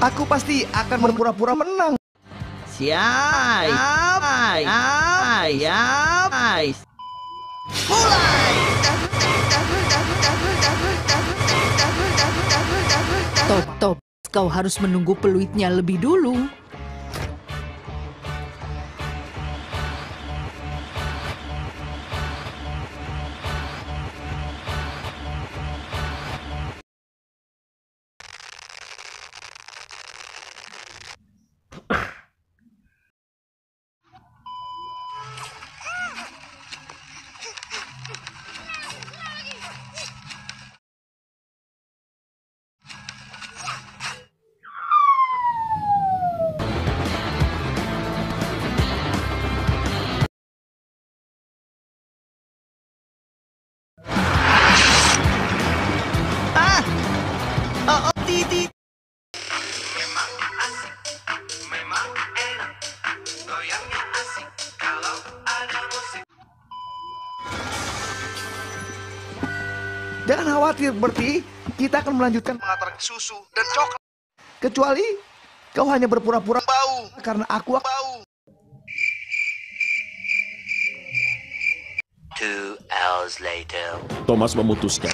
Aku pasti akan berpura-pura menang. Siap. Siap. Siap. Mulai. Top, top. Kau harus menunggu peluitnya lebih dulu. Jangan khawatir, Bertie. Kita akan melanjutkan mengantarkan susu dan coklat kecuali kau hanya berpura-pura bau karena aku bau Two hours later. Thomas memutuskan